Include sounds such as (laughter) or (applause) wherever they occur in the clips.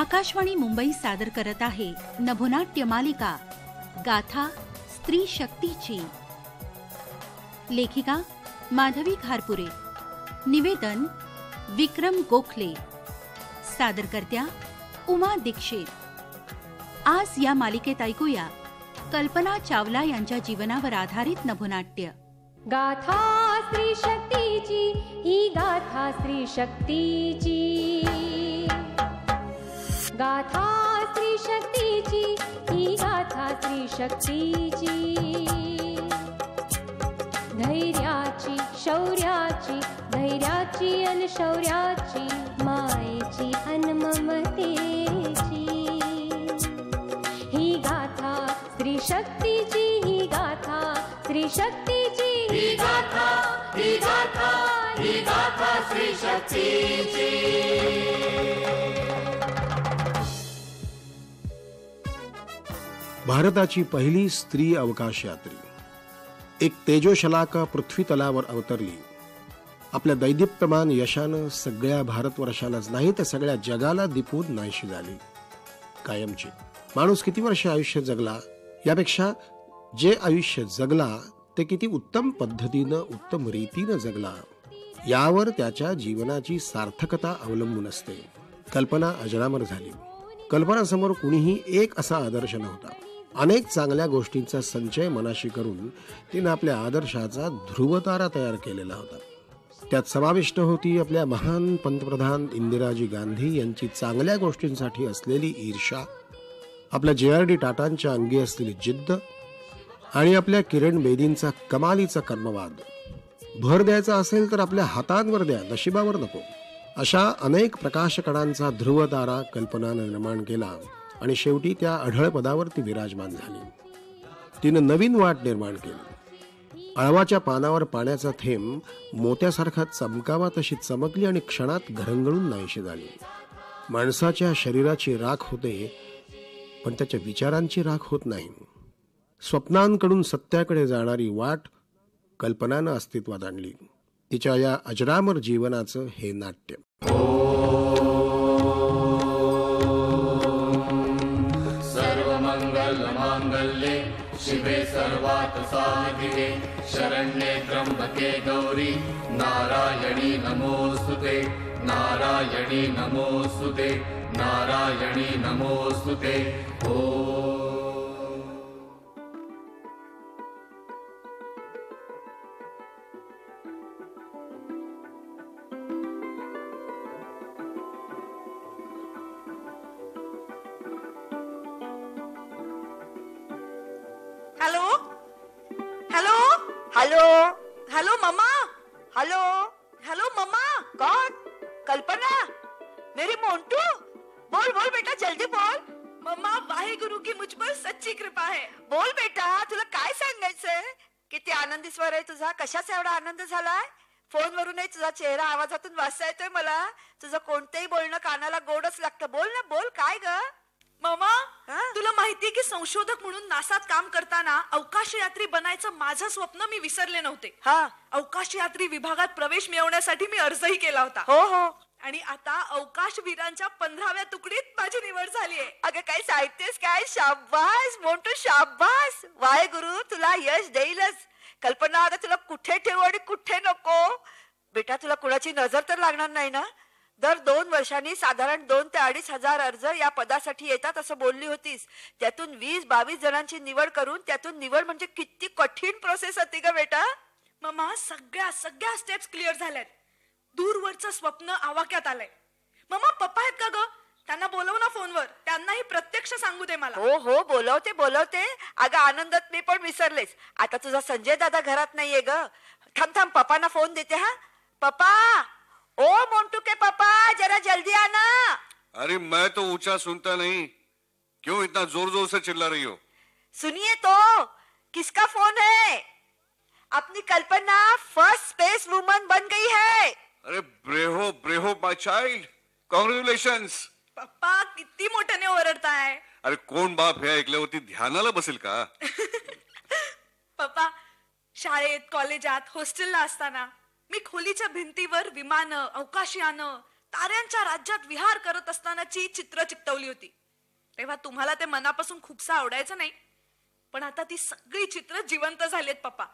आकाशवाणी मुंबई सादर करत आहे नभोनाट्य मालिका गाथा स्त्री शक्तीची. लेखिका माधवी खारपुरे. निवेदन विक्रम गोखले. सादरकर्त्या उमा दीक्षित. आज या मालिकेत ऐकूया कल्पना चावला यांच्या जीवनावर आधारित नभोनाट्य. गाथा स्त्री शक्तीची ही गाथा स्त्री शक्तीची. गाथा स्त्री शक्तीची ही गाथा स्त्री शक्तीची धैर्याची शौर्याची धैर्याची अन शौर्याची मायेची अन ममतेची। ही गाथा शक्तीची ही गाथा स्त्री शक्तीची ही गाथा ही गाथा ही गाथा भारताची पहिली स्त्री अवकाश यात्री एक तेजोशलाका पृथ्वी तलावर अवतरली. आपल्या दैदिप्यमान यशानं सगळ्या भारतवर्षालाच नाही तर सगळ्या जगाला दिपून नाहीशी झाली. कायमची. माणूस किती वर्ष आयुष्य जगला? यापेक्षा जे आयुष्य जगला ते किती उत्तम पद्धतीनं उत्तम रीतीनं जगला? यावर त्याच्या जीवनाची सार्थकता अवलंबून असते. कल्पना अजरामर झाली. कल्पनासमोर कुणीही एक असा आदर्श नव्हता. अनेक चांगल्या गोष्टींचा संचय मनाशी करून तिनं आपल्या आदर्शाचा ध्रुवतारा तयार केलेला होता. त्यात समाविष्ट होती आपल्या महान पंतप्रधान इंदिराजी गांधी यांची चांगल्या गोष्टींसाठी असलेली ईर्षा आपल्या जे आर डी टाटांच्या अंगी असलेली जिद्द आणि आपल्या किरण बेदींचा कमालीचा कर्मवाद. भर द्यायचा असेल तर आपल्या हातांवर द्या नशिबावर नको. अशा अनेक प्रकाशकणांचा ध्रुवतारा कल्पनानं निर्माण केला. आणि शेवटी त्या अढळ पदावर ती विराजमान झाली. तिनं नवीन वाट निर्माण केली. आळवाच्या पानावर पाण्याचा थेंब मोत्यासारखा चमकावा तशी चमकली आणि क्षणात घरंगळून नाहीशी झाली. माणसाच्या शरीराची राख होते पण त्याच्या विचारांची राख होत नाही. स्वप्नांकडून सत्याकडे जाणारी वाट कल्पनानं अस्तित्वात आणली. तिच्या या अजरामर जीवनाचं हे नाट्य. शिवे सर्वार्थसाधिके शरण्ये त्र्यम्बके गौरी नारायणी नमोऽस्तु ते नारायणी नमोऽस्तु ते नारायणी नमोऽस्तु ते ॐ संशोधक म्हणून नासात काम करताना अवकाश यात्री बनायचं माझं स्वप्न मी विसरले नव्हते. हा. अवकाश यात्री विभागात प्रवेश मिळवण्यासाठी मी अर्जही केला होता. हो हो. आणि आता अवकाश वीरांच्या पंधराव्या तुकडीत माझी निवड झालीये अगं काय सांगतेस काय शाबास मोंटू शाबास. वाय गुरु तुला यश देईलच. कल्पना आता तुला कुठे ठेवू आणि कुठे नको? बेटा तुला कुणाची नजर तर लागणार नाही ना? दर दोन वर्षांनी साधारण दोन ते अडीच हजार अर्ज या पदासाठी येतात असं बोलली होतीस. त्यातून वीस बावीस जणांची निवड करून त्यातून निवड म्हणजे किती कठीण प्रोसेस होती ग बेटा. मम्मा सगळ्या सगळ्या स्टेप्स क्लिअर झाल्यात. दूरवरचं स्वप्न आवाक्यात आलंय. मम्मा पप्पा आहेत का ग? त्यांना बोलव ना फोनवर. त्यांनाही प्रत्यक्ष सांगू दे मला. हो हो बोलवते बोलवते. अगं आनंदात मी पण विसरलेस. आता तुझा संजय दादा घरात नाहीये ग. थांब थांब पप्पांना फोन देते हा. पप्पा! ओ मोंटू के पापा जरा जल्दी आना। अरे मैं तो ऊँचा सुनता नहीं। क्यों इतना ज़ोर ज़ोर से चिल्ला रही हो? सुनिए तो किसका फ़ोन है? अपनी कल्पना फ़र्स्ट स्पेस वुमन बन गई है। अरे ब्रेहो ब्रेहो माय चाइल्ड कॉंग्रॅच्युलेशन पप्पा किती मोठ्याने ओरडताय अरे कोण बाप हे? ऐकल्यावरती ध्यानाला बसेल का? (laughs) पप्पा शाळेत कॉलेजात हॉस्टेलला असताना। मी खोलीच्या भिंतीवर विमानं अवकाशयानं ताऱ्यांच्या राज्यात विहार करत असतानाची चित्र चिकटवली होती. तेव्हा तुम्हाला ते मनापासून खूपसं आवडायचं नाही. पण आता ती सगळी चित्र जिवंत झालीत पप्पा.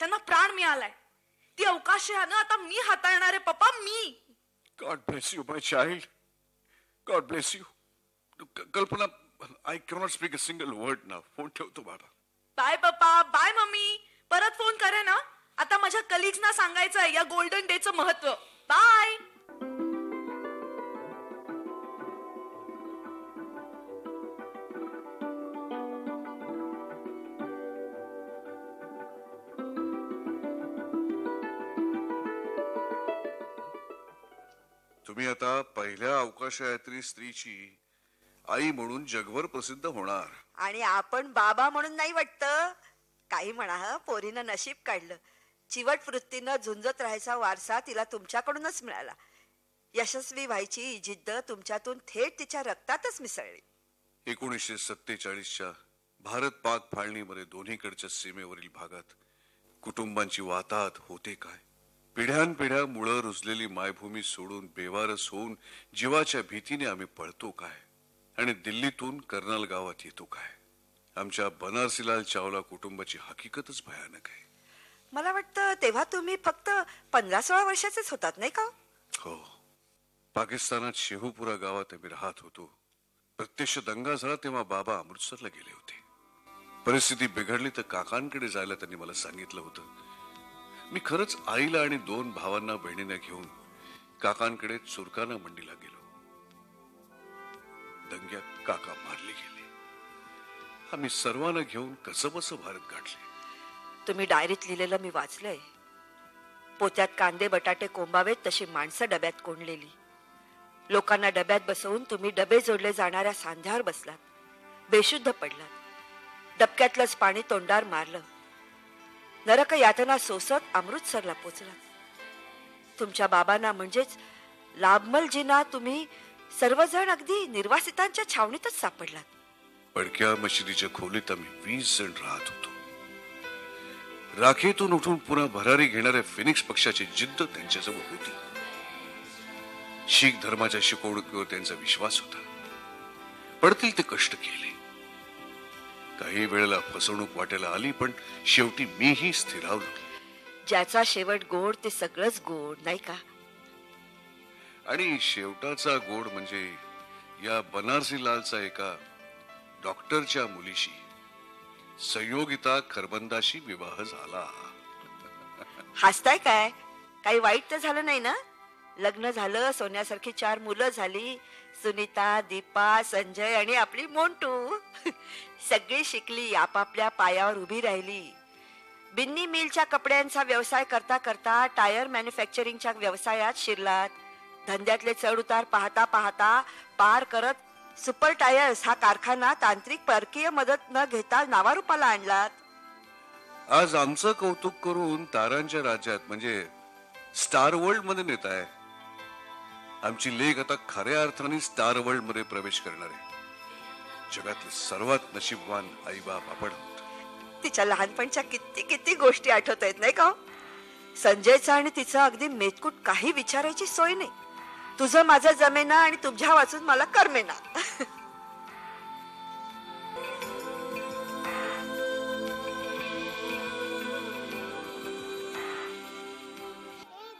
त्यांना प्राण मिळालाय. ती अवकाशयानं आता मी हाताळणार आहे पप्पा मी. God bless you my child God bless you Kalpana I cannot speak a single word ना फोन ठेवतो बाबा बाय पप्पा. Bye mummy. परत फोन करे ना आता माझ्या कलिग्सना सांगायचं आहे या गोल्डन डेचं महत्त्व बाय! तुम्ही आता पहिल्या अवकाशयात्री स्त्रीची आई म्हणून जगभर प्रसिद्ध होणार. आणि आपण बाबा म्हणून नाही वाटत? काही म्हणा हं, पोरीनं नशीब काढलं. चिवट वृत्तीनं झुंजत राहायचा वारसा तिला तुमच्याकडूनच मिळाला. यशस्वी व्हायची जिद्द तुमच्यातून थेट तिच्या रक्तातच मिसळली. एकोणीसशे सत्तेचाळीसच्या भारत पाक फाळणीमध्ये दोन्हीकडच्या सीमेवरील भागात कुटुंबांची वाताहत होते काय? पिढ्यानपिढ्या मुळं रुजलेली मायभूमी सोडून बेवारस होऊन जीवाच्या भीतीने आम्ही पळतो काय? आणि दिल्लीतून कर्नाल गावात येतो काय? आमच्या बनारसीलाल चावला कुटुंबाची हकीकतच भयानक आहे. मला वाटतं तेव्हा तुम्ही फक्त पंधरा सोळा वर्षाचेच होतात नाही का? हो. पाकिस्तानात शेहूपुरा गावात आम्ही राहत होतो. प्रत्यक्ष दंगा झाला तेव्हा बाबा अमृतसरला गेले होते. परिस्थिती बिघडली तर काकांकडे जायला त्यांनी मला सांगितलं होतं. मी खरंच आईला आणि दोन भावांना बहिणींना घेऊन काकांकडे चुरकाना मंडीला गेलो. दंग्यात काका मारले गेले. आम्ही सर्वांना घेऊन कसबस भारत गाठले. तुम्ही डायरीत लिहिलेलं मी वाचलंय. पोत्यात कांदे बटाटे कोंबावेत तशी माणसं डब्यात कोंडलेली. लोकांना डब्यात बसवून तुम्ही डबे जोडले जाणाऱ्या सांध्यावर बसलात. बेशुद्ध पडलात. डबक्यातलंच पाणी तोंडार मारलं. नरक यातना सोसत अमृतसरला पोचलात. तुमच्या बाबांना म्हणजेच लाभमलजीना तुम्ही सर्वजण अगदी निर्वासितांच्या छावणीतच सापडलात. पडक्या मशिदीच्या खोलीत आम्ही वीस जण राहत होतो. राखेतून उठून पुन्हा भरारी घेणाऱ्या फिनिक्स पक्षाची जिद्द त्यांच्याजवळ होती. शीख धर्माच्या शिकवणुकीवर त्यांचा विश्वास होता. पडतील ते कष्ट केले. काही वेळेला फसवणूक वाटायला आली पण शेवटी मीही स्थिरावलो. ज्याचा शेवट गोड ते सगळंच गोड नाही का? आणि शेवटाचा गोड म्हणजे या बनारसी लालचा एका डॉक्टरच्या मुलीशी संयोगिता खरबंदाशी विवाह झाला. हसताय काय? काही वाईट तर झालं नाही ना? लग्न झालं सोन्यासारखी चार मुलं झाली सुनीता दीपा संजय आणि आपली मोंटू. सगळी शिकली आपापल्या पायावर उभी राहिली. बिन्नी मिलच्या कपड्यांचा व्यवसाय करता करता टायर मॅन्युफॅक्चरिंगच्या व्यवसायात शिरलात. धंद्यातले चढ उतार पाहता पाहता पार करत सुपर टायर्स हा कारखाना तांत्रिक परकीय मदत न घेता नावारूपाला आणलात आज आमचं कौतुक करून तारांच्या राज्यात म्हणजे स्टार वर्ल्डमध्ये नेत आहे आमची लेख आता खऱ्या अर्थाने स्टार वर्ल्डमध्ये प्रवेश करणार आहे जगातले सर्वात नशीबवान आई बाप आपण. तिच्या लहानपणच्या किती किती गोष्टी आठवत आहेत नाही का हो? संजयचा आणि तिचा अगदी मेतकूट काही विचारायची सोय नाही तुझं माझं जमेना आणि तुझ्या वाचून मला करमेना.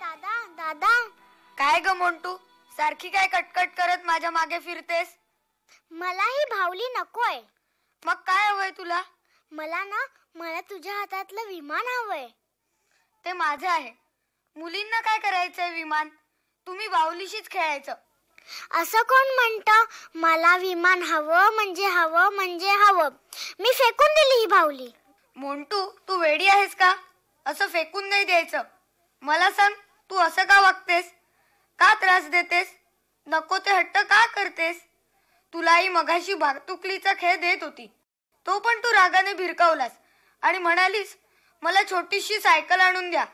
दादा दादा. काय ग मोंटू? सारखी काय कटकट करत माझ्या मागे फिरतेस? मला ही भावली नकोय. मग काय हवंय तुला? मला ना मला तुझ्या हातातलं विमान हवंय. ते माझं आहे. मुलींना काय करायचंय विमान? तुम्ही बाहुलीशीच खेळायचं. असं कोण म्हणत? मला विमान हवं म्हणजे हवं म्हणजे हवं. मी फेकून दिली ही बाहुली मोंटू तू वेडी आहेस का? असं फेकून नाही द्यायचं. मला सांग तू असं का वागतेस? का त्रास देतेस? नको ते हट्ट का करतेस? तुलाही मगाशी भारतुकलीचा खेळ देत होती. तो पण तू रागाने भिरकावलास. आणि म्हणालीस मला छोटीशी सायकल आणून द्या.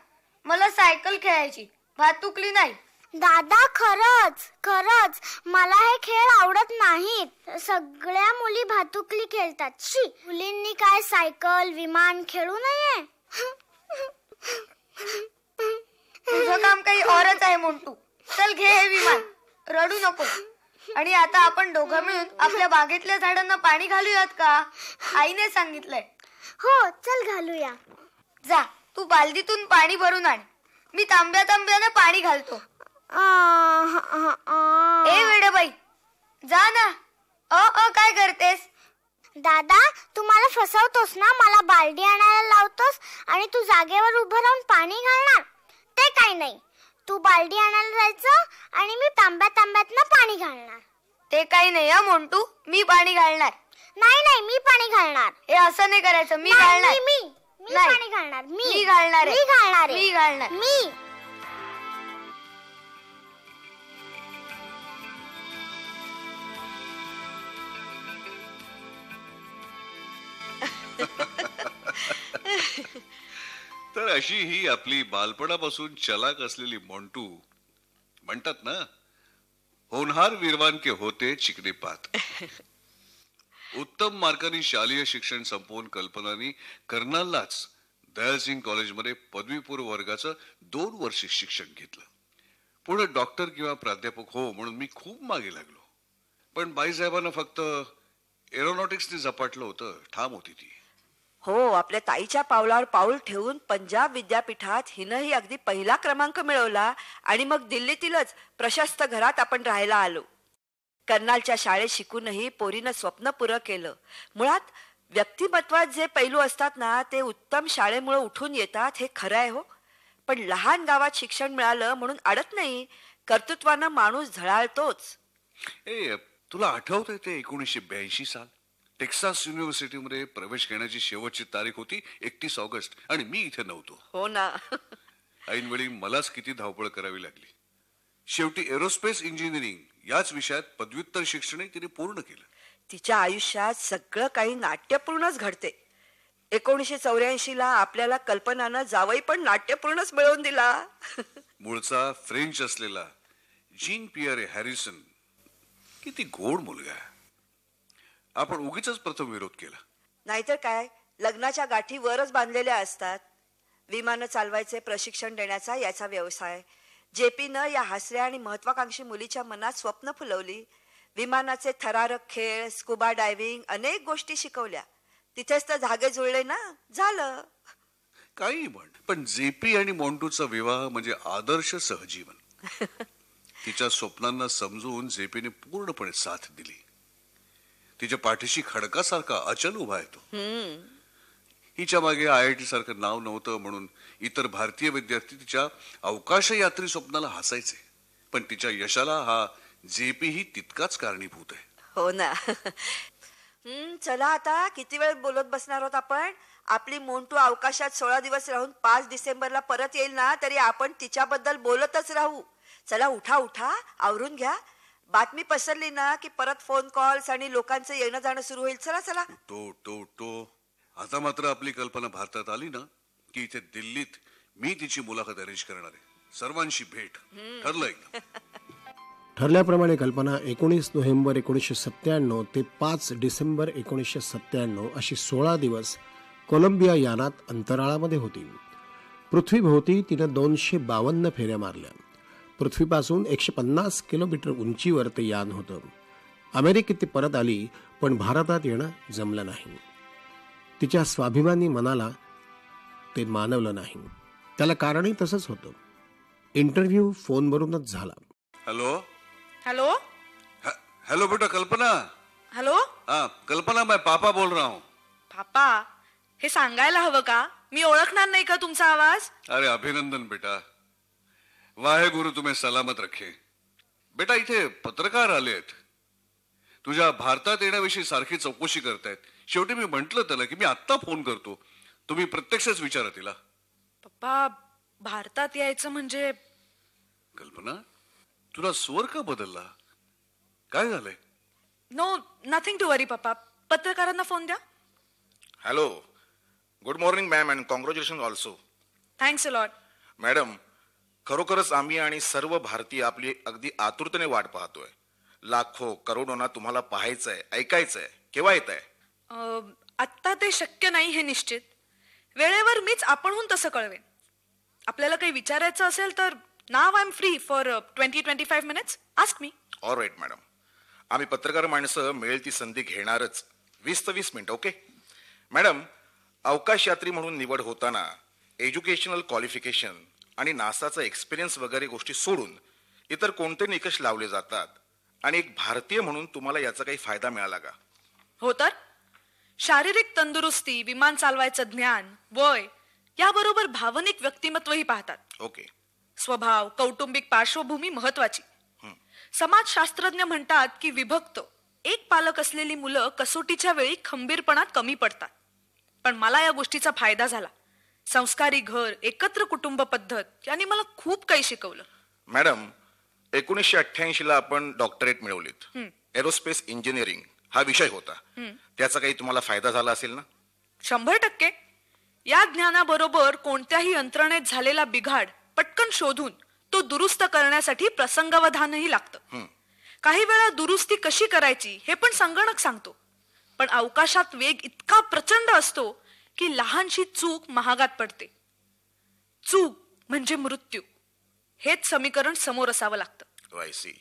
मला सायकल खेळायची. भातुकली नाही. दादा खरंच खरंच. मला हे खेळ आवडत नाहीत. सगळ्या मुली भातुकली खेळतात. शी मुलींनी काय सायकल विमान खेळू नये? तुझं काम काही औरच आहे मोंटू. चल घे हे विमान. रडू नको. आणि आता आपण दोघं मिळून आपल्या बागेतल्या झाडांना पाणी घालूयात का? आईने सांगितलंय. हो चल घालूया. जा तू बालदीतून पाणी भरून आण. मी तांब्या तांब्याने पाणी घालतो. ए वेडेबाई जा ना. अ अ काय करतेस? दादा तू मला फसवतोस ना? मला बालडी आणायला लावतोस आणि तू जागेवर उभं राहून पाणी घालणार? ते काही नाही. तू बालडी आणायला जायचं आणि मी तांब्या तांब्यातनं पाणी घालणार. ते काही नाही हा मोंटू. मी पाणी घालणार. नाही नाही मी पाणी घालणार. हे असं नाही करायचं. मी नाही, घालणार. मी मी मी नाही. पाणी घालणार. मी मी घालणार आहे. मी घालणार आहे. मी घालणार. मी. (laughs) तर अशी ही आपली बालपणापासून चलाक असलेली मोंटू म्हणतात ना होनहार वीरवान के होते चिकने पात. उत्तम मार्कांनी शालेय शिक्षण संपवून कल्पनानी कर्नाललाच दयालसिंग कॉलेजमध्ये पदवीपूर्व वर्गाचं दोन वर्ष शिक्षण घेतलं. पुढे डॉक्टर किंवा प्राध्यापक हो म्हणून मी खूप मागे लागलो. पण बाईसाहेबांना फक्त एरोनॉटिक्सने झपाटलं होतं ठाम होती ती. हो आपल्या ताईच्या पावलावर पाऊल ठेवून पंजाब विद्यापीठात हिनंही अगदी पहिला क्रमांक मिळवला आणि मग दिल्लीतीलच प्रशस्त घरात आपण राहायला आलो. कर्नालच्या शाळेत शिकूनही पोरीनं स्वप्न पुरं केलं. मुळात व्यक्तिमत्वात जे पैलू असतात ना ते उत्तम शाळेमुळे उठून येतात हे खरं आहे हो. पण लहान गावात शिक्षण मिळालं म्हणून अडत नाही. कर्तृत्वानं माणूस झळाळतोच. ए तुला आठवतंय ते एकोणीसशे ब्याऐंशी साल? टेक्सास युनिव्हर्सिटीमध्ये प्रवेश घेण्याची शेवटची तारीख होती एकतीस ऑगस्ट आणि मी इथे नव्हतो. हो ना. ऐनवेळी मलाच किती धावपळ करावी लागली. शेवटी एरोस्पेस इंजिनिअरिंग याच विषयात पदव्युत्तर शिक्षणही तिने पूर्ण केलं. तिच्या आयुष्यात सगळं काही नाट्यपूर्णच घडते. एकोणीसशे चौऱ्याऐंशी ला आपल्याला कल्पनानं जावई पण नाट्यपूर्णच मिळवून दिला. मूळचा फ्रेंच असलेला जीन पियरे हॅरिसन किती गोड मुलगा आपण उगीच प्रथम विरोध केला. नाहीतर काय? लग्नाच्या गाठी वरच बांधलेल्या असतात. विमानं चालवायचे प्रशिक्षण देण्याचा याचा व्यवसाय. जेपीनं या हसऱ्या आणि महत्वाकांक्षी मुलीच्या मनात स्वप्न फुलवली. विमानाचे थरारक खेळ स्कुबा डायव्हिंग अनेक गोष्टी शिकवल्या. तिथेच तर धागे जुळले ना? झालं. काही म्हण. पण जेपी आणि मोंटूचा विवाह म्हणजे आदर्श सहजीवन. (laughs) तिच्या स्वप्नांना समजून जेपीने पूर्णपणे साथ दिली. तिच्या पाठीशी खडकासारखा अचल उभा येतो हिच्या मागे आय आय टी सारखं नाव नव्हतं म्हणून इतर भारतीय विद्यार्थी तिच्या अवकाश यात्री स्वप्नाला हसायचे. पण तिच्या यशाला हा जेपी ही तितकाच कारणीभूत आहे. हो ना. हम्म चला आता किती वेळ बोलत बसणार आहोत आपण? आपली मोंटू अवकाशात सोळा दिवस राहून पाच डिसेंबरला परत येईल ना तरी आपण तिच्याबद्दल बोलतच राहू. चला उठा उठा आवरून घ्या. बातमी पसरली ना की परत फोन कॉल्स आणि लोकांचं येणं जाणं सुरू होईल. चला चला. तो तो तो. आता मात्र आपली कल्पना भारतात आली ना की इथे दिल्लीत मी तिची मुलाखत अरेंज करणार आहे. सर्वांशी भेट. ठरलं एकदम (laughs) ठरल्याप्रमाणे कल्पना एकोणीस नोव्हेंबर एकोणीसशे सत्त्याण्णव ते पाच डिसेंबर एकोणीसशे सत्त्याण्णव अशी सोळा दिवस कोलंबिया यानात अंतराळामध्ये होती. पृथ्वीभोवती तिनं दोनशे बावन्न फेऱ्या मारल्या. पृथ्वीपासून एकशे पन्नास किलोमीटर उंचीवर ते यान होतं. अमेरिकेत ती परत आली पण भारतात येणं जमलं नाही. तिच्या स्वाभिमानी मनाला ते मानवलं नाही. त्याला कारणही तसंच होतं. इंटरव्ह्यू फोनवरूनच झाला. हॅलो? हॅलो? हेलो बेटा कल्पना? हॅलो? हाँ कल्पना मैं पापा बोल रहा हूँ. पापा हे सांगायला हवं का? मी ओळखणार नाही का तुमचा आवाज? अरे अभिनंदन बेटा. वाहे गुरु तुम्हें सलामत रखे. बेटा इथे पत्रकार आलेत तुझ्या भारतात येण्याविषयी सारखी चौकशी करतायत. शेवटी मी म्हंटल त्याला की मी आत्ता फोन करतो. तुम्ही प्रत्यक्षच विचारा तिला. पप्पा भारतात यायचं म्हणजे? कल्पना तुला स्वर का बदलला? काय झालंय? नो नथिंग टू वरी पप्पा. पत्रकारांना फोन द्या. Hello good morning ma'am and congratulation also thanks a lot madam खरोखरच आम्ही आणि सर्व भारतीय आपली अगदी आतुरतेने वाट पाहतोय. लाखो करोडोना तुम्हाला पाहायचंय ऐकायचंय केव्हा येत आहे आत्ता ते शक्य नाही हे निश्चित. वेळेवर मीच आपणहून तसं कळवेन. आपल्याला काही विचारायचं असेल तर now I am free for twenty twenty five minutes ask me all right madam आम्ही पत्रकार माणसं मिळेल ती संधी घेणारच. वीस ते वीस मिनिटं ओके मॅडम अवकाश यात्री म्हणून निवड होताना एज्युकेशनल क्वालिफिकेशन आणि नासाचा एक्सपिरियन्स वगैरे गोष्टी सोडून इतर कोणते निकष लावले जातात? आणि एक भारतीय म्हणून तुम्हाला याचा काही फायदा मिळाला का? हो तर? शारीरिक तंदुरुस्ती विमान चालवायचं ज्ञान वय याबरोबर भावनिक व्यक्तिमत्वही पाहतात. ओके. स्वभाव कौटुंबिक पार्श्वभूमी महत्वाची. समाजशास्त्रज्ञ म्हणतात की विभक्त एक पालक असलेली मुलं कसोटीच्या वेळी खंबीरपणात कमी पडतात. पण मला या गोष्टीचा फायदा झाला. संस्कारी घर एकत्र कुटुंब पद्धत यांनी मला खूप काही शिकवलं. मॅडम एकोणीसशे अठ्ठ्याऐंशी ला आपण डॉक्टरेट मिळवलीत. एरोस्पेस इंजिनिअरिंग हा विषय होता. त्याचा काही तुम्हाला फायदा झाला असेल ना? शंभर टक्के. या ज्ञानाबरोबर कोणत्याही यंत्रणेत झालेला बिघाड पटकन शोधून तो दुरुस्त करण्यासाठी प्रसंगावधानही लागतं. काही वेळा दुरुस्ती कशी करायची हे पण संगणक सांगतो. पण अवकाशात वेग इतका प्रचंड असतो की लहानशी चूक महागात पडते. चूक म्हणजे मृत्यू. हेच समीकरण समोर असावं लागतं. सी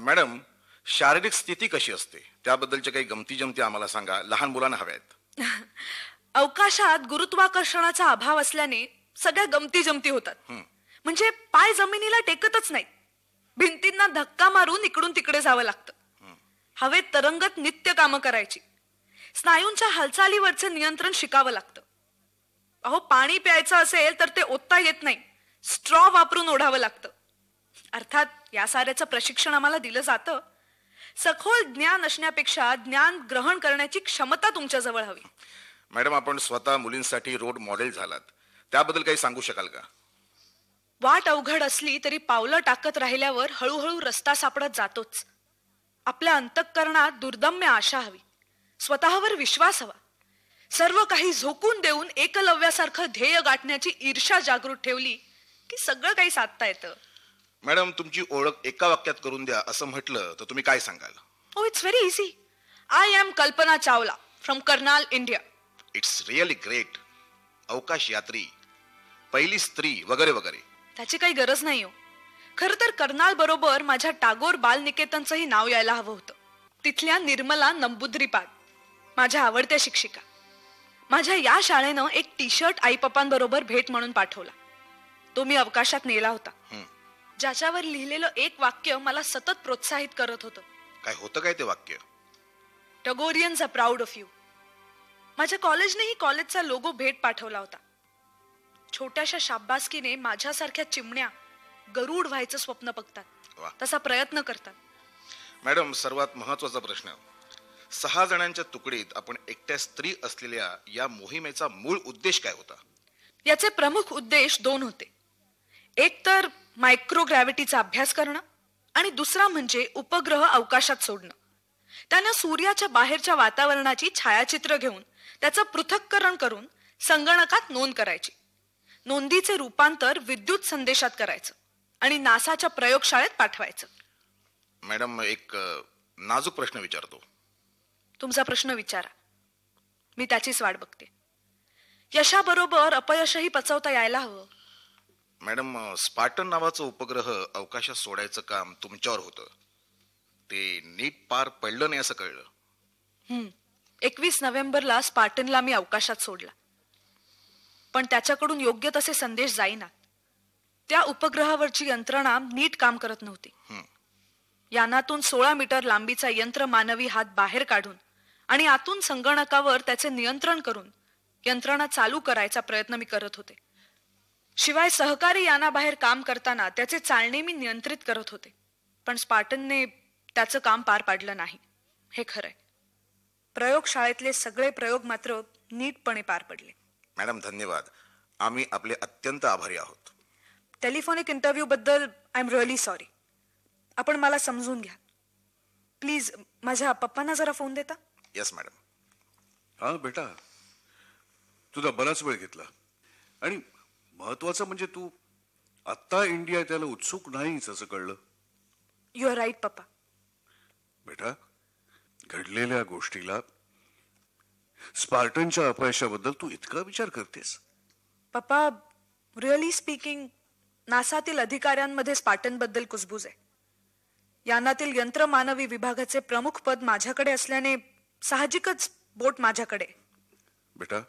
मॅडम शारीरिक स्थिती कशी असते? त्याबद्दलच्या काही गमती जमती आम्हाला सांगा. लहान मुलांना हव्यात. (laughs) अवकाशात गुरुत्वाकर्षणाचा अभाव असल्याने सगळ्या गमती जमती होतात. म्हणजे पाय जमिनीला टेकतच नाहीत भिंतींना धक्का मारून इकडून तिकडे जावं लागतं. हवेत तरंगत नित्य कामं करायची. स्नायूंच्या हालचालीवरचं नियंत्रण शिकावं लागतं. अहो पाणी प्यायचं असेल तर ते ओतता येत नाही. स्ट्रॉ वापरून ओढावं लागतं. अर्थात या साऱ्याचं प्रशिक्षण आम्हाला दिलं जातं. सखोल ज्ञान असण्यापेक्षा ज्ञान ग्रहण करण्याची क्षमता तुमच्या जवळ हवी. मॅडम आपण स्वतः मुलींसाठी रोड मॉडेल झालात. त्याबद्दल काही सांगू शकाल का? वाट अवघड असली तरी पावलं टाकत राहिल्यावर हळूहळू रस्ता सापडत जातोच. आपल्या अंतःकरणात दुर्दम्य आशा हवी. स्वतःवर विश्वास हवा. सर्व काही झोकून देऊन एकलव्यासारखं ध्येय गाठण्याची ईर्षा जागृत ठेवली की सगळं काही साधता येतं. मॅडम तुमची ओळख एका वाक्यात करून द्या असं म्हटलं तर तुम्ही काय सांगाल? ओ it's very easy I am Kalpana Chawla from Karnal India it's really great अवकाश यात्री पहिली स्त्री वगैरे वगैरे. त्याची काही गरज नाही हो. खर तर कर्नाल बरोबर माझ्या टागोर बालनिकेतनचंही नाव यायला हवं होतं. तिथल्या निर्मला नंबुद्रीपाद. माझ्या आवडत्या शिक्षिका. माझ्या या शाळेनं एक टी शर्ट आई पप्पांबरोबर भेट म्हणून पाठवला. तो मी अवकाशात नेला होता. ज्याच्यावर लिहिलेलं एक वाक्य मला सतत प्रोत्साहित करत होतं. काय होतं काय ते वाक्य? Tagoreans are proud of you माझ्या कॉलेजनेही कॉलेजचा लोगो भेट पाठवला होता. छोट्याशा शाब्बासकीने माझ्यासारख्या चिमण्या गरुड व्हायचं स्वप्न बघतात. तसा प्रयत्न करतात. मॅडम सर्वात महत्त्वाचा प्रश्न. सहा जणांच्या तुकडीत आपण एकट्या स्त्री असलेल्या या मोहिमेचा मूळ उद्देश काय होता? याचे प्रमुख उद्देश दोन होते. एक तर मायक्रोग्रॅव्हिटीचा अभ्यास करणं आणि दुसरा म्हणजे उपग्रह अवकाशात सोडणं. त्यानं सूर्याच्या बाहेरच्या वातावरणाची छायाचित्र घेऊन त्याचं पृथक्करण करून संगणकात नोंद करायची. नोंदीचे रूपांतर विद्युत संदेशात करायचं आणि नासाच्या प्रयोगशाळेत पाठवायचं. मॅडम एक नाजूक प्रश्न विचारतो. तुमचा प्रश्न विचारा. मी त्याचीच वाट बघते. यशाबरोबर अपयशही पचवता यायला हवं. मॅडम स्पार्टन नावाचं उपग्रह अवकाशात सोडायचं काम तुमच्यावर होतं. ते नीट पार पडलं नाही असं कळलं. एकवीस नोव्हेंबरला स्पार्टनला मी अवकाशात सोडला. पण त्याच्याकडून योग्य तसे संदेश जाईनात त्या उपग्रहावरची यंत्रणा नीट काम करत नव्हती. यानातून सोळा मीटर लांबीचा यंत्र मानवी हात बाहेर काढून आणि आतून संगणकावर त्याचे नियंत्रण करून यंत्रणा चालू करायचा प्रयत्न मी करत होते. शिवाय सहकारी यानाबाहेर काम करताना त्याचे चालणे मी नियंत्रित करत होते. पण स्पार्टनने त्याचं काम पार पाडलं नाही. हे खरंय. प्रयोगशाळेतले सगळे प्रयोग मात्र नीटपणे पार पडले. मॅडम धन्यवाद. आम्ही आपले अत्यंत आभारी आहोत. टेलिफोनिक इंटरव्ह्यू बद्दल आय एम रिअली सॉरी. आपण मला समजून घ्या. प्लीज माझ्या पप्पांना जरा फोन देता? येस मॅडम हा बेटा. तुझा बराच वेळ घेतला. आणि महत्वाचं म्हणजे तू आत्ता इंडिया त्याला उत्सुक नाहीच असं कळलं. यू आर राईट पप्पा बेटा घडलेल्या गोष्टीला स्पार्टनच्या अपयशाबद्दल तू इतका विचार करतेस. पप्पा रिअली स्पीकिंग नासातील अधिकाऱ्यांमध्ये स्पार्टनबद्दल कुजबूज आहे. यानातील यंत्रमानवी विभागाचे प्रमुख पद माझ्याकडे असल्याने साहजिकच बोट माझ्याकडे. बेटा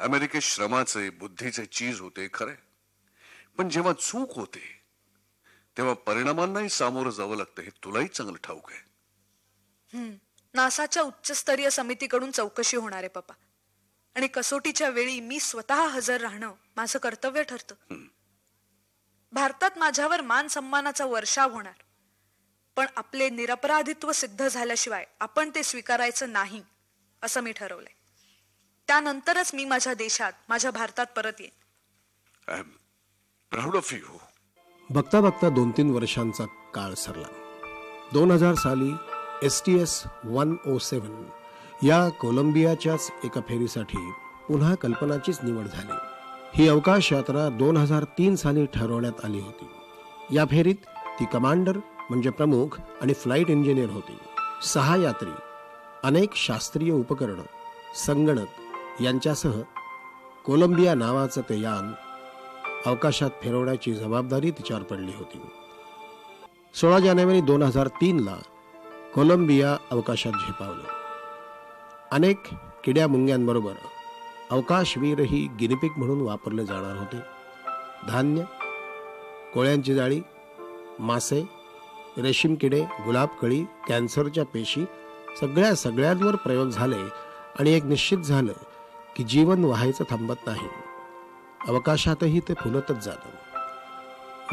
अमेरिकेत श्रमाचे बुद्धीचे चीज होते खरे पण जेव्हा चूक होते तेव्हा परिणामांनाही सामोरं जावं लागतं हे तुलाही चांगलं ठाऊक आहे. नासाच्या उच्चस्तरीय समितीकडून चौकशी होणार आहे पप्पा. आणि कसोटीच्या वेळी मी स्वतः हजर राहणं माझं कर्तव्य ठरतं. भारतात माझ्यावर मान सन्मानाचा वर्षाव होणार. पण आपले निरपराधित्व सिद्ध झाल्याशिवाय आपण ते स्वीकारायचं नाही असं मी ठरवलंय. त्यानंतरच मी माझ्या देशात माझ्या भारतात परत येईन. बघता बघता दोन तीन वर्षांचा काळ सरला. दोन हजार साली S T S one O seven या कोलंबियाच्याच एका फेरीसाठी पुन्हा कल्पनाचीच निवड झाली. ही अवकाश यात्रा दोन हजार तीन साली ठरवण्यात आली होती. या फेरीत ती कमांडर म्हणजे प्रमुख आणि फ्लाईट इंजिनियर होती. सहा यात्री अनेक शास्त्रीय उपकरणं संगणक यांच्यासह कोलंबिया नावाचं ते यान अवकाशात फिरवण्याची जबाबदारी तिच्यावर पडली होती. सोळा जानेवारी दोन हजार तीनला कोलंबिया अवकाशात झेपावलं. अनेक किड्या मुंग्यांबरोबर अवकाशवीरही गिनिपिक म्हणून वापरले जाणार होते. धान्य कोळ्यांची जाळी मासे रेशीम किडे गुलाब कळी कॅन्सरच्या पेशी सगळ्या सगळ्यांवर प्रयोग झाले आणि एक निश्चित झालं की जीवन व्हायचं थांबत नाही. अवकाशातही ते फुलतच जातं.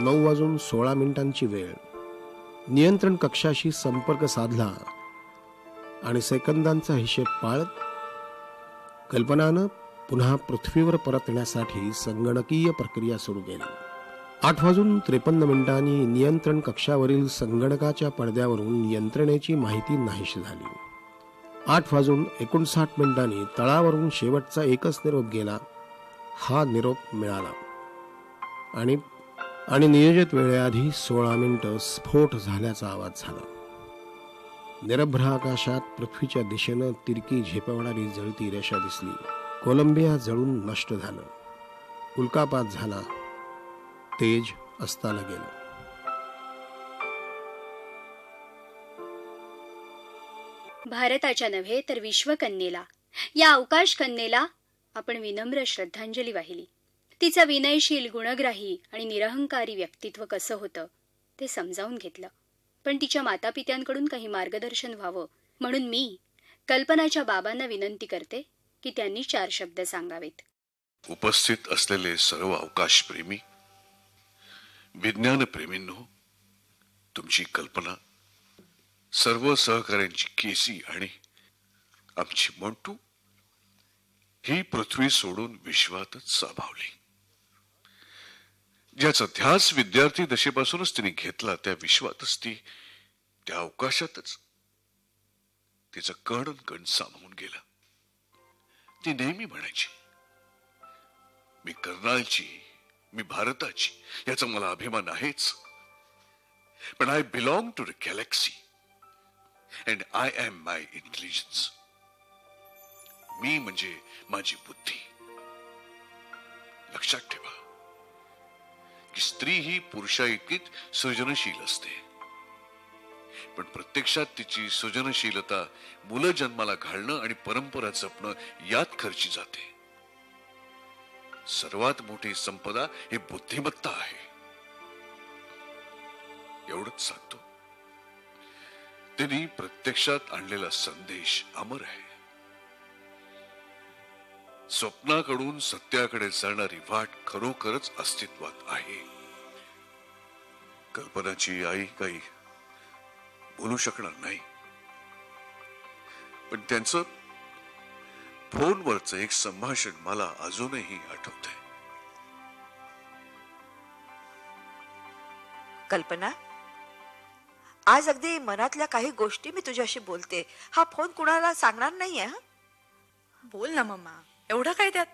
नऊ वाजून सोळा मिनिटांची वेळ. नियंत्रण कक्षाशी संपर्क साधला आणि सेकंदांचा हिशेब पाळत कल्पनानं पुन्हा पृथ्वीवर परतण्यासाठी संगणकीय प्रक्रिया सुरू केली. आठ वाजून त्रेपन्न मिनिटांनी नियंत्रण कक्षावरील संगणकाच्या पडद्यावरून यंत्रणेची माहिती नाहीशी झाली. आठ वाजून एकोणसाठ मिनिटांनी तळावरून शेवटचा एकच निरोप गेला. हा निरोप मिळाला. आणि आणि नियोजित वेळेआधी सोळा मिनिटं स्फोट झाल्याचा आवाज झाला. निरभ्र आकाशात पृथ्वीच्या दिशेनं तिरकी झेपवणारी जळती रेषा दिसली. कोलंबिया जळून नष्ट झालं. उल्कापात झाला. तेज अस्ताला गेलं. भारताच्या नव्हे तर विश्वकन्येला या अवकाश कन्येला आपण विनम्र श्रद्धांजली वाहिली. तिचं विनयशील गुणग्राही आणि निरहंकारी व्यक्तित्व कसं होतं ते समजावून घेतलं. पण तिच्या मातापित्यांकडून काही मार्गदर्शन व्हावं म्हणून मी कल्पनाच्या बाबांना विनंती करते की त्यांनी चार शब्द सांगावेत. उपस्थित असलेले सर्व अवकाशप्रेमी विज्ञानप्रेमींनो तुमची कल्पना सर्व सहकाऱ्यांची केसी आणि आमची मंटू ही पृथ्वी सोडून विश्वातच साभावली. ज्याचा ध्यास विद्यार्थी दशेपासूनच तिने घेतला त्या विश्वातच ती त्या अवकाशातच तिचं कण कण सामावून गेला. ती नेहमी म्हणायची मी कर्नालची मी भारताची याचा मला अभिमान आहेच. पण I belong to the galaxy and I am my intelligence मी म्हणजे माझी बुद्धी. लक्षात ठेवा की स्त्री ही पुरुषा इतकीच सृजनशील असते. पण प्रत्यक्षात तिची सृजनशीलता मुलं जन्माला घालणं आणि परंपरा जपणं यात खर्ची जाते. सर्वात मोठी संपदा ही बुद्धिमत्ता आहे. एवढंच सांगतो. त्यांनी प्रत्यक्षात आणलेला संदेश अमर आहे. स्वप्नाकडून सत्याकडे जाणारी वाट खरोखरच अस्तित्वात आहे. कल्पनाची आई काही बोलू शकणार नाही. पण त्यांचं फोनवरचं एक संभाषण मला अजूनही आठवतंय. कल्पना आज अगदी मनातल्या काही गोष्टी मी तुझ्याशी बोलते. हा फोन कुणाला सांगणार नाहीये हा? बोल ना मम्मा. एवढं काय त्यात?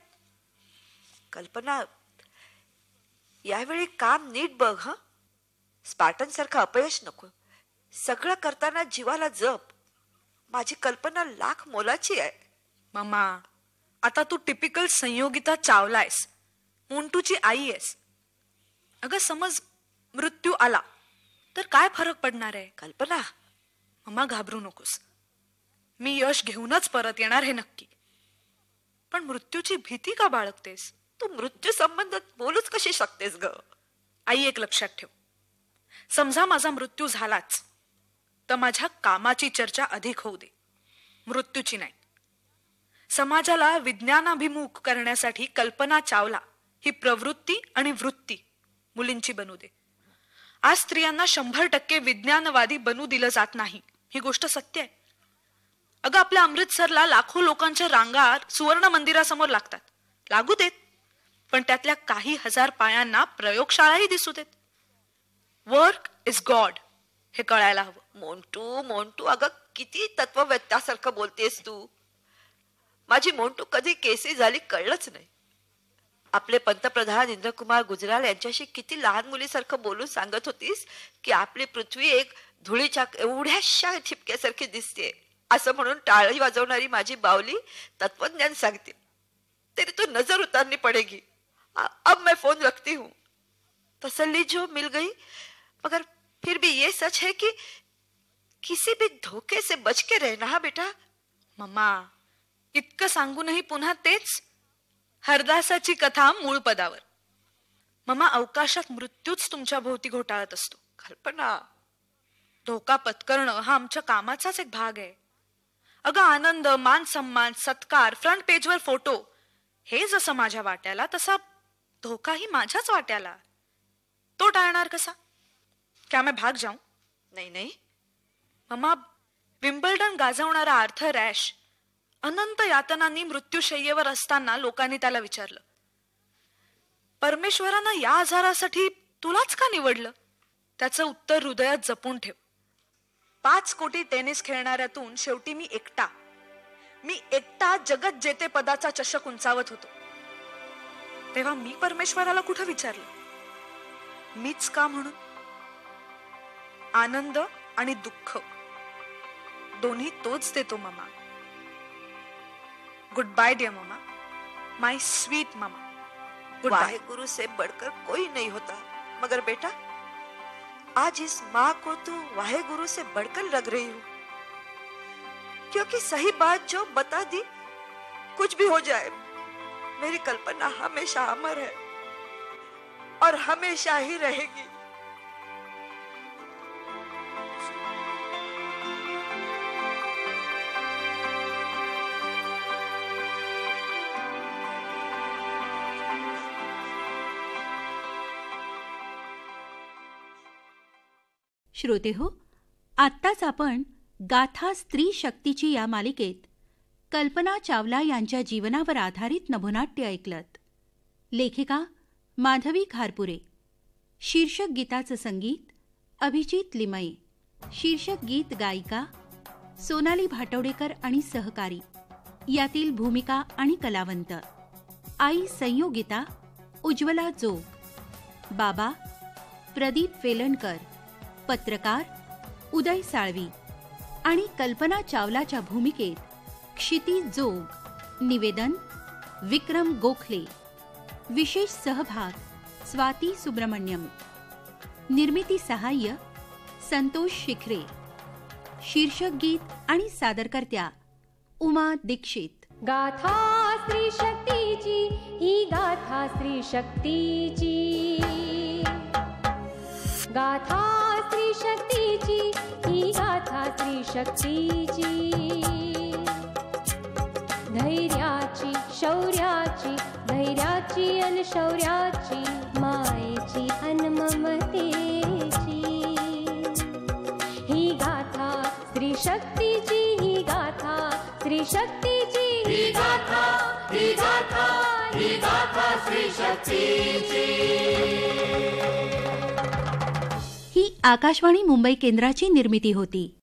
कल्पना यावेळी काम नीट बघ ह? स्पार्टन सारखं अपयश नको. सगळं करताना जीवाला जप. माझी कल्पना लाख मोलाची आहे. मम्मा आता तू टिपिकल संयोगिता चावलायस. मोंटूची आई आहेस. अगं समज मृत्यू आला तर काय फरक पडणार आहे? कल्पना. मम्मा घाबरू नकोस. मी यश घेऊनच परत येणार हे नक्की. पण मृत्यूची भीती का बाळगतेस? तू मृत्यू संबंधात बोलूच कशी शकतेस ग? आई एक लक्षात ठेव. समजा माझा मृत्यू झालाच तर माझ्या कामाची चर्चा अधिक होऊ दे. मृत्यूची नाही. समाजाला विज्ञानाभिमुख करण्यासाठी कल्पना चावला. ही प्रवृत्ती आणि वृत्ती मुलींची बनू दे. आज स्त्रियांना शंभर टक्के विज्ञानवादी बनू दिलं जात नाही. ही गोष्ट सत्य आहे. अगं आपल्या अमृतसरला लाखो लोकांच्या रांगा सुवर्ण मंदिरासमोर लागतात. लागू देत. पण त्यातल्या काही हजार पायांना प्रयोगशाळाही दिसू देत. वर्क इज गॉड हे कळायला हवं. मोंटू मोंटू अगं किती तत्ववेत्यासारखं बोलतेस तू. माझी मोंटू कधी केसी झाली कळलंच नाही. आपले पंतप्रधान इंद्रकुमार गुजराल यांच्याशी किती लहान मुलीसारखं बोलून सांगत होतीस की आपली पृथ्वी एक धुळीच्या एवढ्याशा ठिपक्यासारखी दिसते असं म्हणून टाळी वाजवणारी माझी बावली तत्वज्ञान सांगते. तरी तो नजर उतारनी पडेगी. अब मैं फोन रखती हूँ. तसल्ली जो मिल गई. मगर फिर भी ये सच है कि किसी भी धोखे से बच के रहना हा बेटा. मम्मा इतकं सांगूनही पुन्हा तेच हरदासाची कथा मूळ पदावर. मम्मा अवकाशात मृत्यूच तुमच्या भोवती घोटाळत असतो. कल्पना. धोका पत्करणं हा आमच्या कामाचाच एक भाग आहे. अगं आनंद मान सन्मान सत्कार फ्रंट पेजवर फोटो हे जसं माझ्या वाट्याला तसा धोकाही माझ्याच वाट्याला. तो टाळणार कसा? क्या मैं भाग जाऊं? नाही नाही. मम्मा विम्बल्डन गाजवणारा आर्थर रॅश अनंत यातनांनी मृत्यूशय्येवर असताना लोकांनी त्याला विचारलं परमेश्वरानं या आजारासाठी तुलाच का निवडलं? त्याचं उत्तर हृदयात जपून ठेव. पाच कोटी टेनिस खेळणाऱ्यातून शेवटी मी एकटा. मी एकटा जगत जेते पदाचा चषक उंचावत होतो. तेव्हा मी परमेश्वराला कुठं विचारलं? मीच का म्हणून? आनंद आणि दुःख. दोन्ही तोच देतो मामा. गुड बाय डियर मामा माय स्वीट मामा गुड वाहेगुरु से बढ़कर कोई नहीं होता। मगर बेटा, आज इस माँ को तो वाहे गुरु से बढ़कर लग रही हूँ। क्योंकि सही बात जो बता दी, कुछ भी हो जाए, मेरी कल्पना हमेशा अमर है और हमेशा ही रहेगी। श्रोते हो आत्ताच आपण गाथा स्त्री शक्तीची या मालिकेत कल्पना चावला यांच्या जीवनावर आधारित नभोनाट्य ऐकलत. लेखिका माधवी खारपुरे शीर्षक गीताचं संगीत अभिजित लिमये शीर्षक गीत गायिका सोनाली भाटवडेकर आणि सहकारी यातील भूमिका आणि कलावंत आई संयोगिता उज्ज्वला जोग बाबा प्रदीप वेलणकर. पत्रकार उदय साळवी आणि कल्पना चावलाच्या भूमिकेत क्षिती जोग निवेदन विक्रम गोखले विशेष सहभाग स्वाती सुब्रमण्यम निर्मिती सहाय्य संतोष शिखरे शीर्षक गीत आणि सादरकर्त्या उमा दीक्षित. गाथा स्त्री शक्तीची ही गाथा स्त्री शक्तीची. गाथा स्त्री शक्तीची ही गाथा स्त्री शक्तीची. धैर्याची शौर्याची धैर्याची अन शौर्याची मायेची अन ममतेची. ही गाथा स्त्री शक्तीची ही गाथा स्त्री शक्तीची. ही गाथा ही गाथा ही गाथा स्त्री शक्तीची. आकाशवाणी मुंबई केंद्राची निर्मिती होती.